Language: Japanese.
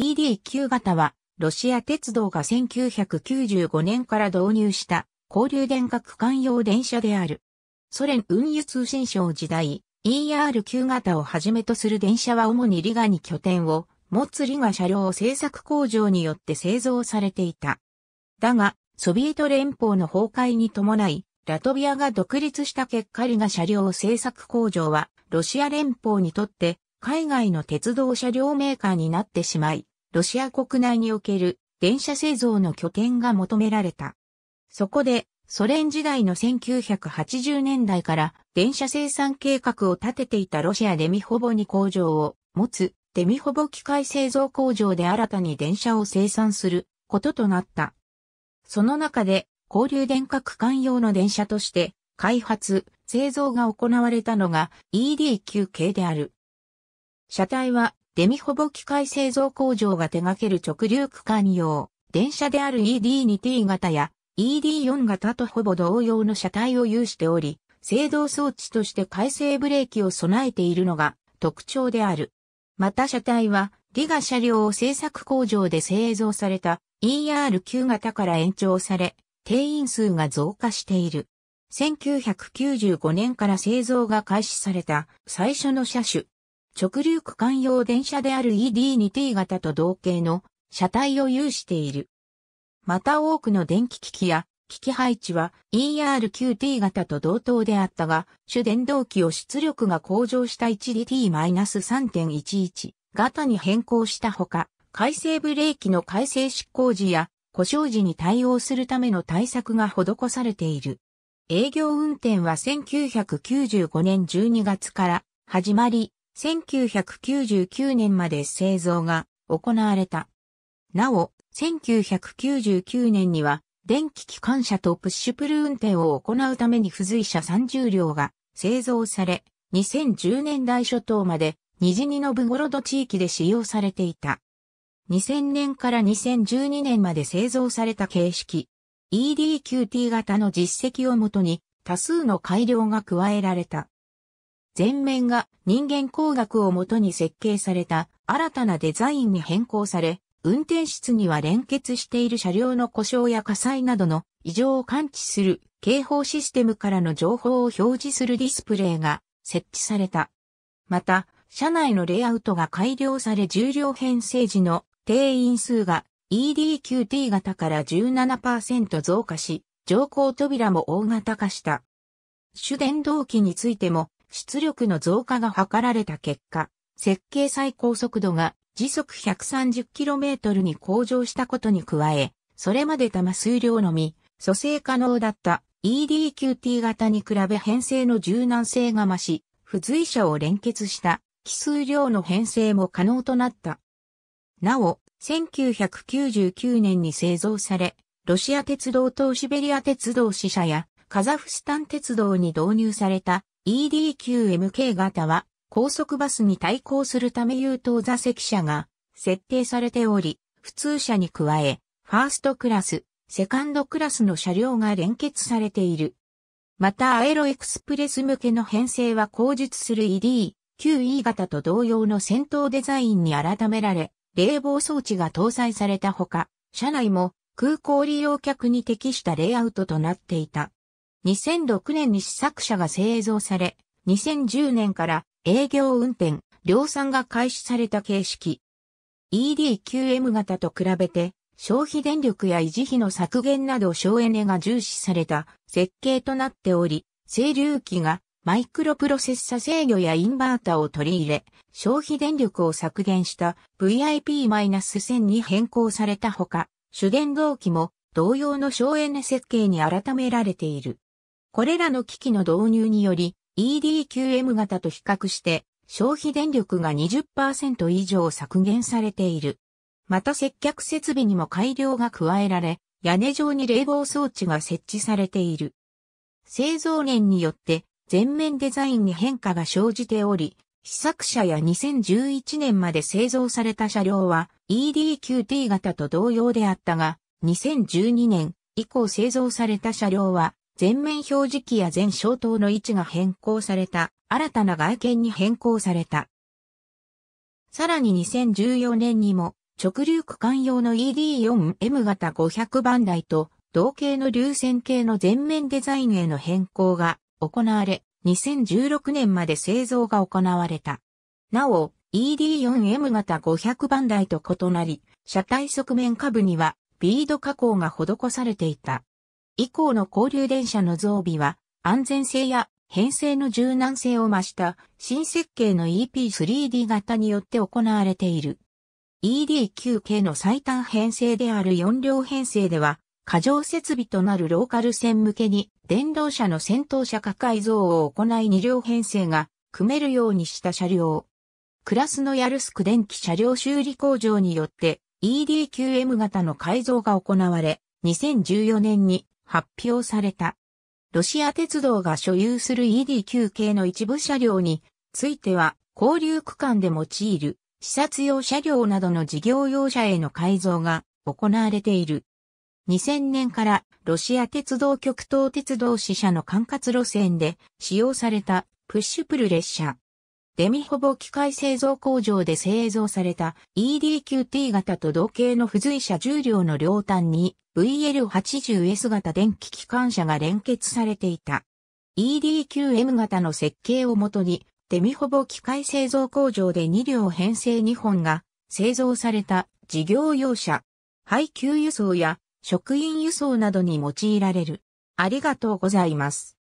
ED9 型は、ロシア鉄道が1995年から導入した交流電化区間用電車である。ソ連運輸通信省時代、ER9 型をはじめとする電車は主にリガに拠点を持つリガ車両製作工場によって製造されていた。だが、ソビエト連邦の崩壊に伴い、ラトビアが独立した結果リガ車両製作工場は、ロシア連邦にとって海外の鉄道車両メーカーになってしまい、ロシア国内における電車製造の拠点が求められた。そこで、ソ連時代の1980年代から電車生産計画を立てていたロシアデミホボに工場を持つデミホボ機械製造工場で新たに電車を生産することとなった。その中で交流電化区間用の電車として開発、製造が行われたのが ED9 系である。車体はデミホボ機械製造工場が手掛ける直流区間用、電車である ED2T 型や ED4 型とほぼ同様の車体を有しており、制動装置として回生ブレーキを備えているのが特徴である。また車体は、リガ車両を製作工場で製造された ER9 型から延長され、定員数が増加している。1995年から製造が開始された最初の車種。直流区間用電車である ED2T 型と同型の車体を有している。また多くの電気機器や機器配置は ER9T 型と同等であったが、主電動機を出力が向上した 1DT-3.11 型に変更したほか、改正ブレーキの改正執行時や故障時に対応するための対策が施されている。営業運転は1995年12月から始まり、1999年まで製造が行われた。なお、1999年には、電気機関車とプッシュプル運転を行うために付随車30両が製造され、2010年代初頭までニジニのブゴロド地域で使用されていた。2000年から2012年まで製造された形式、ED9T 型の実績をもとに多数の改良が加えられた。前面が人間工学をもとに設計された新たなデザインに変更され、運転室には連結している車両の故障や火災などの異常を感知する警報システムからの情報を表示するディスプレイが設置された。また、車内のレイアウトが改良され重量編成時の定員数が ED9T 型から17%増加し、乗降扉も大型化した。主電動機についても出力の増加が図られた結果、設計最高速度が時速 130km に向上したことに加え、それまで弾数量のみ、蘇生可能だった ED9T 型に比べ編成の柔軟性が増し、付随車を連結した奇数量の編成も可能となった。なお、1999年に製造され、ロシア鉄道とシベリア鉄道支社やカザフスタン鉄道に導入された ED9MK 型は高速バスに対抗するため優等座席車が設定されており、普通車に加え、ファーストクラス、セカンドクラスの車両が連結されている。またアエロエクスプレス向けの編成は後述する ED、9E 型と同様の先頭デザインに改められ、冷房装置が搭載されたほか、車内も空港利用客に適したレイアウトとなっていた。2006年に試作車が製造され、2010年から営業運転、量産が開始された形式。ED9M 型と比べて、消費電力や維持費の削減など省エネが重視された設計となっており、整流機がマイクロプロセッサ制御やインバータを取り入れ、消費電力を削減した VIP-1000 に変更されたほか、主電動機も同様の省エネ設計に改められている。これらの機器の導入により、ED9M 型と比較して消費電力が20%以上削減されている。また接客設備にも改良が加えられ、屋根上に冷房装置が設置されている。製造年によって全面デザインに変化が生じており、試作車や2011年まで製造された車両は ED9T 型と同様であったが、2012年以降製造された車両は全面表示器や全消灯の位置が変更された新たな外見に変更された。さらに2014年にも直流区間用の ED4M 型500番台と同型の流線形の全面デザインへの変更が行われ、2016年まで製造が行われた。なお、ED4M 型500番台と異なり、車体側面下部にはビード加工が施されていた。以降の交流電車の増備は安全性や編成の柔軟性を増した新設計の EP3D 型によって行われている。ED9 系の最短編成である4両編成では、過剰設備となるローカル線向けに電動車の先頭車化改造を行い2両編成が組めるようにした車両。クラスのヤルスク電気車両修理工場によって ED9M 型の改造が行われ、2014年に発表された。ロシア鉄道が所有する ED9 系の一部車両については、交流区間で用いる視察用車両などの事業用車への改造が行われている。2000年からロシア鉄道極東鉄道支社の管轄路線で使用されたプッシュプル列車。デミホボ機械製造工場で製造された ED9T 型と同型の付随車重量の両端に VL80S 型電気機関車が連結されていた。ED9M 型の設計をもとにデミホボ機械製造工場で2両編成2本が製造された事業用車、配給輸送や職員輸送などに用いられる。ありがとうございます。